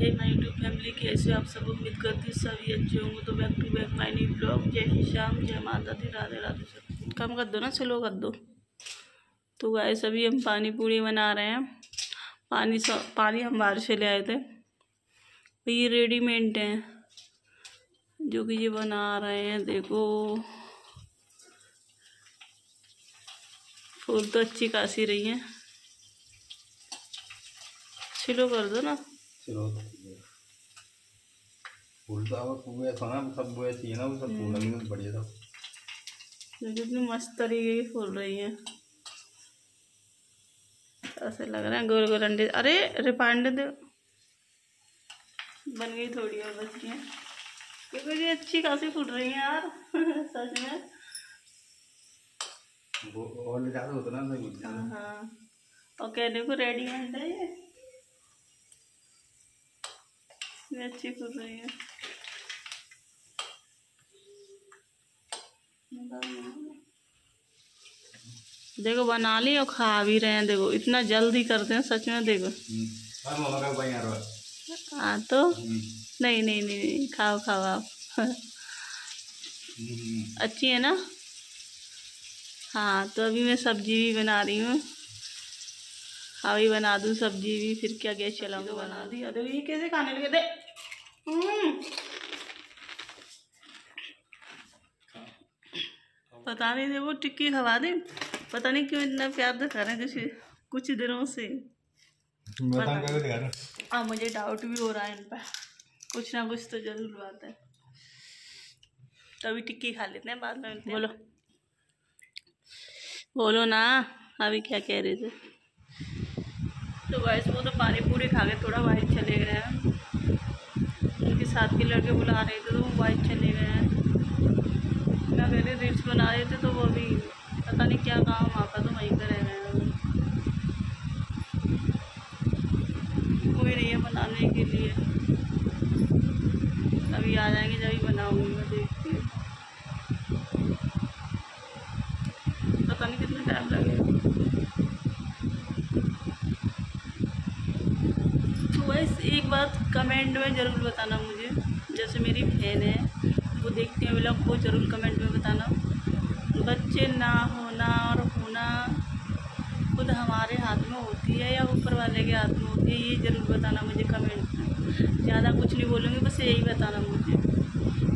है my YouTube family कैसे आप सब उम्मीद करती सभी अच्छे होंगे। तो back to back my new blog जय श्री श्याम, जय माता दी राधे राधे सब। कम कर दो ना स्लो कर दो। तो गाय सभी हम पानी पूरी बना रहे हैं। पानी सब पानी हम बाहर से ले आए थे। तो ये रेडीमेड हैं। जो कि ये बना रहे हैं, देखो। फूल तो अच्छी खासी रही है। छिलो कर दो ना। चलो फूल तो अब फूल ऐसा ना सब वो ऐसी है ना वो सब फूल लगे तो बढ़िया था। देखो कितनी मस्त तरीके की फूल रही है। ऐसे लग रहा है गोल गोल अंडे। अरे रिफाइंड दे। बन गई थोड़ी और बच गई क्योंकि ये अच्छी खासी फूट रही है यार सच में। वो और ज़्यादा होता ना होता ना हाँ। और कहने को है ये। ये अच्छी फूट रही है। देखो बना ली और खा भी रहे हैं। देखो इतना जल्दी करते हैं सच में देखो। हाँ तो? नहीं नहीं नहीं नहीं खाओ खाओ आप। हम्म, अच्छी है ना? हाँ तो अभी मैं सब्ज़ी भी बना रही हूँ। अभी बना दूँ सब्ज़ी भी फिर क्या गैस चलाऊँगी बना दी। अरे ये कैसे खाने लगे? थे हम्म। पता नहीं थे वो टिक्की खवा दे। पता नहीं क्यों इतना प्यार दिखा रहे हैं कुछ दिनों से। रहा अब मुझे डाउट भी हो रहा है इन पर कुछ ना कुछ तो ज़रूर बात है। तो अभी टिक्की खा लेते हैं बाद में बोलो। बोलो ना अभी क्या कह रहे थे? तो वैस वो तो पानी पूरी खा के थोड़ा बाहर चले गए हैं। उनके साथ के लड़के बुला रहे थे तो वो बाहर चले गए हैं। क्या कह रहे रील्स बना रहे थे तो वो भी पता नहीं क्या काम वहाँ पर तो वहीं पर रह गए हैं। कोई नहीं है बनाने के लिए। अभी आ जाएँगे जब ही बनाऊँगी मैं देखती हूँ। पता नहीं कितना टाइम लगेगा तो वैसे एक बात कमेंट में ज़रूर बताना मुझे। जैसे मेरी बहन है, वो देखती हैं ब्लॉग वो ज़रूर कमेंट में बताना। बच्चे ना होना और होना खुद हमारे हाथ में होती है या ऊपर वाले के हाथ में होती है, ये ज़रूर बताना मुझे कमेंट में। ज़्यादा कुछ नहीं बोलूँगी, बस यही बताना मुझे।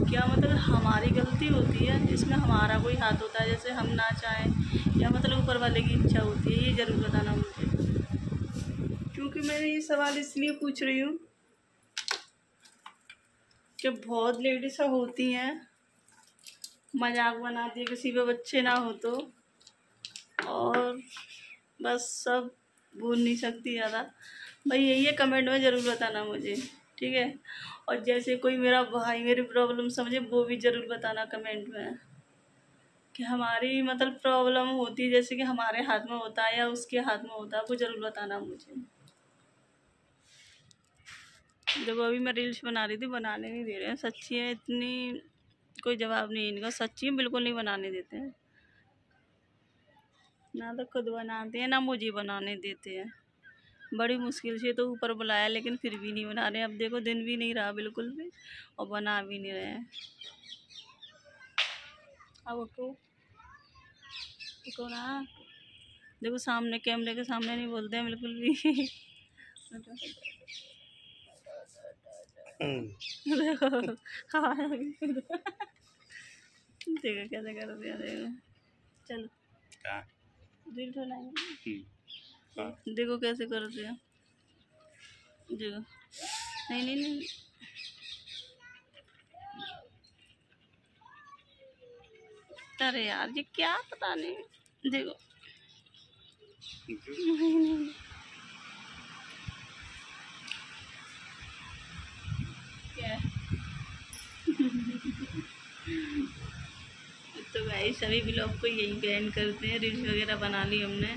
क्या मतलब हमारी गलती होती है इसमें हमारा कोई हाथ होता है, जैसे हम ना चाहें या मतलब ऊपर वाले की इच्छा होती है, ये ज़रूर बताना मुझे। क्योंकि मैं ये सवाल इसलिए पूछ रही हूँ कि बहुत लेडीज़ होती हैं, मज़ाक बनाती है किसी पे बच्चे ना हो तो और बस सब भूल नहीं सकती ज़्यादा। भाई यही है, कमेंट में ज़रूर बताना मुझे, ठीक है? और जैसे कोई मेरा भाई मेरी प्रॉब्लम समझे, वो भी ज़रूर बताना कमेंट में कि हमारी मतलब प्रॉब्लम होती है, जैसे कि हमारे हाथ में होता है या उसके हाथ में होता है, वो ज़रूर बताना मुझे। देखो अभी मैं रील्स बना रही थी, बनाने नहीं दे रहे हैं। सच्ची है, इतनी कोई जवाब नहीं इनका। सच्ची में बिल्कुल नहीं बनाने देते हैं। ना तो खुद बनाते हैं, ना मुझे बनाने देते हैं। बड़ी मुश्किल से तो ऊपर बुलाया, लेकिन फिर भी नहीं बना रहे अब देखो, दिन भी नहीं रहा बिल्कुल भी, और बना भी नहीं रहे हैं। अब उठो। उठो ना। देखो, सामने, कैमरे के सामने नहीं बोलते हैं, बिल्कुल भी। देखो हाँ कैसे कर दिया देखो चलो हम्म, हाँ देखो कैसे करते हैं देखो नहीं नहीं नहीं अरे यार ये क्या पता नहीं देखो नहीं नहीं क्या तो भाई सभी ब्लॉग को यही ग्रैंड करते हैं। रील्स वगैरह बना ली हमने।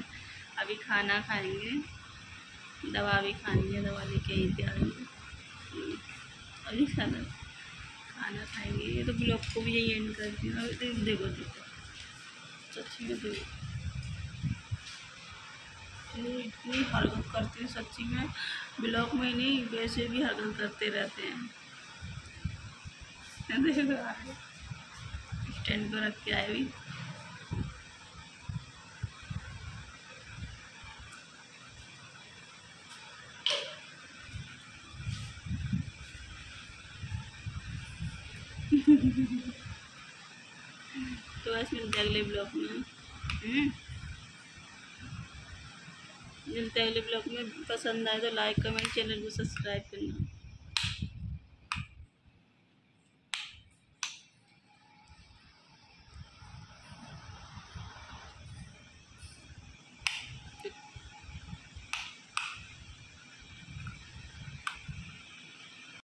अभी खाना खाएँगे। दवा भी खानी है, दवा लेके ही तैयार अभी खाना खाना खाएँगे। ये तो ब्लॉग को भी यही एंड करती हूँ। अभी देखो देखो देखो सच्ची में देखो इतनी हरकत करते हैं सच्ची में। ब्लॉक में नहीं, वैसे भी हरकत करते रहते हैं। देखो स्टैंड को रख के आए भी तो बस मिलते अगले ब्लॉग में। हम्म? मिलते अगले ब्लॉग में। पसंद आए तो लाइक कमेंट चैनल को सब्सक्राइब करना।